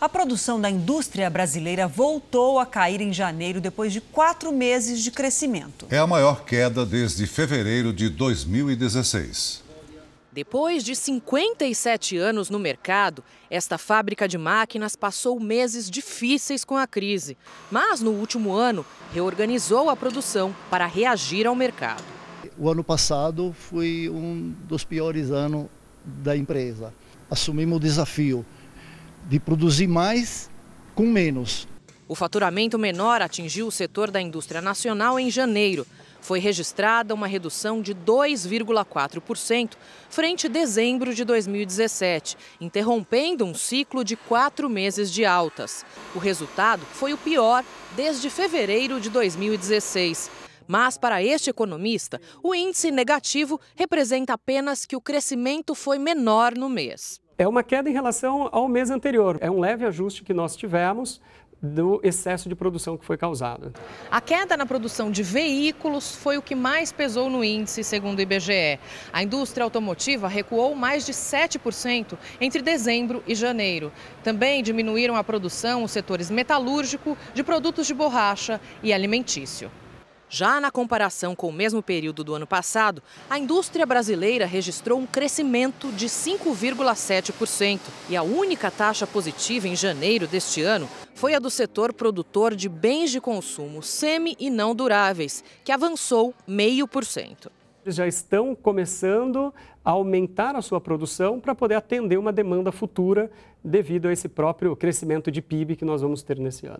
A produção da indústria brasileira voltou a cair em janeiro depois de quatro meses de crescimento. É a maior queda desde fevereiro de 2016. Depois de 57 anos no mercado, esta fábrica de máquinas passou meses difíceis com a crise. Mas no último ano, reorganizou a produção para reagir ao mercado. O ano passado foi um dos piores anos da empresa. Assumimos o desafio de produzir mais com menos. O faturamento menor atingiu o setor da indústria nacional em janeiro foi registrada uma redução de 2,4% frente a dezembro de 2017, interrompendo um ciclo de quatro meses de altas. O resultado foi o pior desde fevereiro de 2016. Mas, para este economista, o índice negativo representa apenas que o crescimento foi menor no mês. É uma queda em relação ao mês anterior. É um leve ajuste que nós tivemos, do excesso de produção que foi causado. A queda na produção de veículos foi o que mais pesou no índice, segundo o IBGE. A indústria automotiva recuou mais de 7% entre dezembro e janeiro. Também diminuíram a produção os setores metalúrgico, de produtos de borracha e alimentício. Já na comparação com o mesmo período do ano passado, a indústria brasileira registrou um crescimento de 5,7%. E a única taxa positiva em janeiro deste ano foi a do setor produtor de bens de consumo semi e não duráveis, que avançou 0,5%. Eles já estão começando a aumentar a sua produção para poder atender uma demanda futura devido a esse próprio crescimento de PIB que nós vamos ter nesse ano.